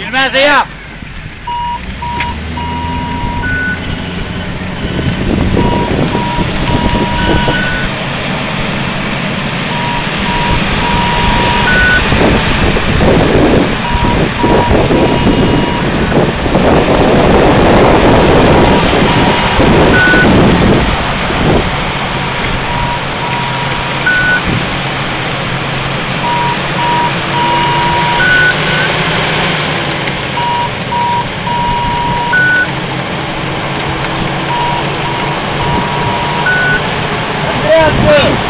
Bilmez de yap. Roberto!